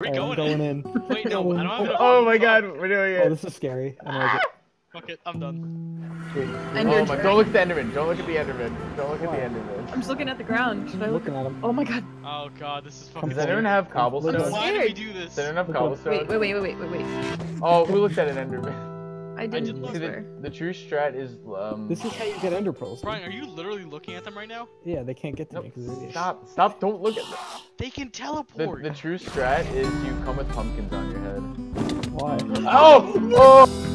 We're oh, Alright, going, going in. in. Wait, no, I don't have enough. Oh my god, we're doing Oh, this is scary. I like it. Ah! Fuck it, I'm done. Wait, And Oh my, don't look at the Enderman. Don't look at the Enderman. Don't look at the Enderman. I'm just looking at the ground. Should I I'm look? looking at him. Oh my god. Oh god, this is Come fucking Does anyone scary. have cobblestone? Why Does did we do this? anyone have Look up. cobblestone? Wait, wait, wait, wait, wait, wait. Oh, who looked at an Enderman? I didn't did look. See, swear. the, the true strat is um. This is how you get ender pearls. Brian, are you literally looking at them right now? Yeah, they can't get to Nope, me because. Stop! Stop! Don't look at them. They can The, teleport. the true strat is you come with pumpkins on your head. Why? Oh! Oh!